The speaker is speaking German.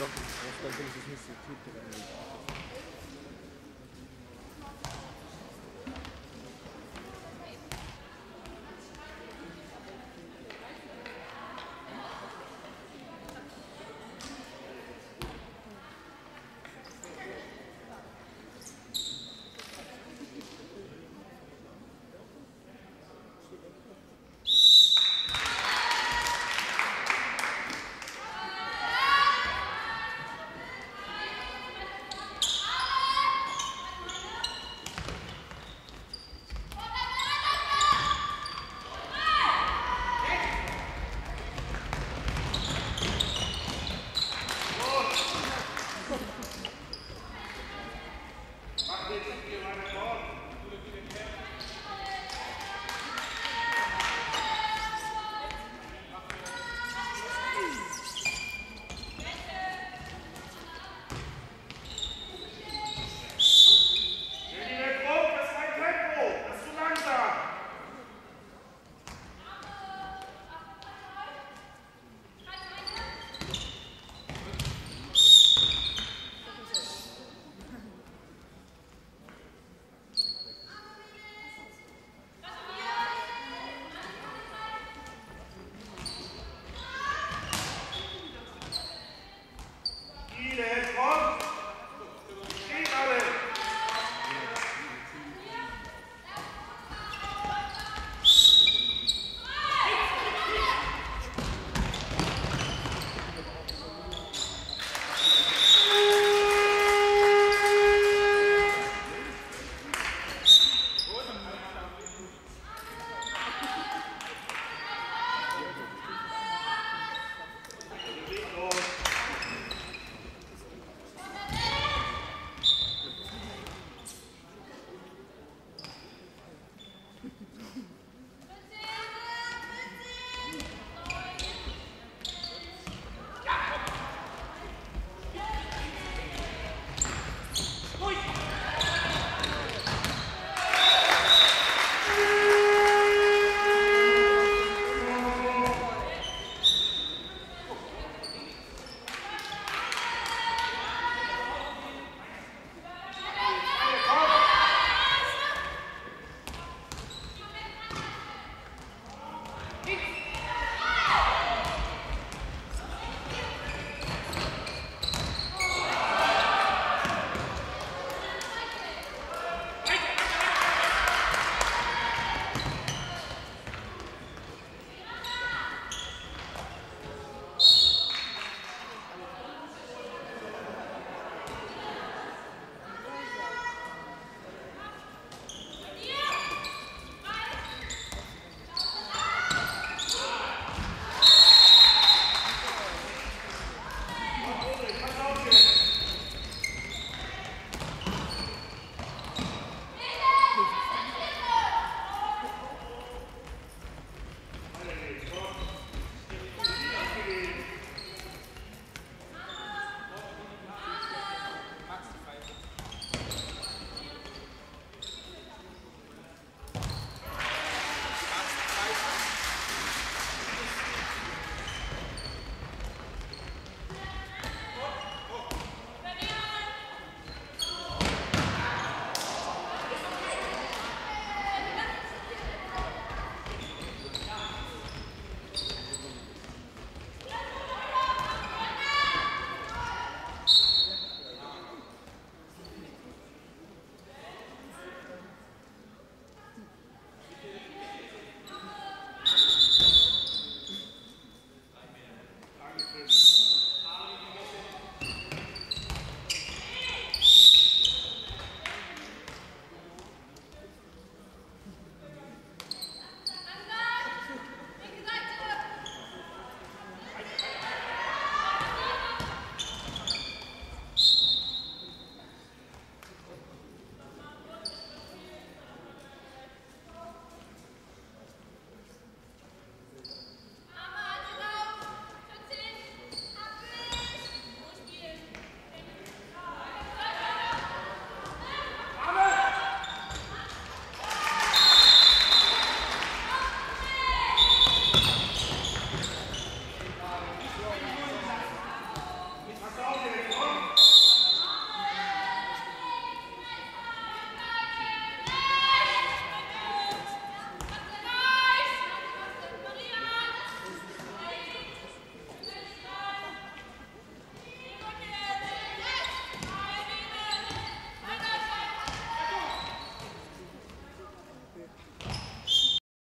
Doch, ich glaube, das ist nicht so gut.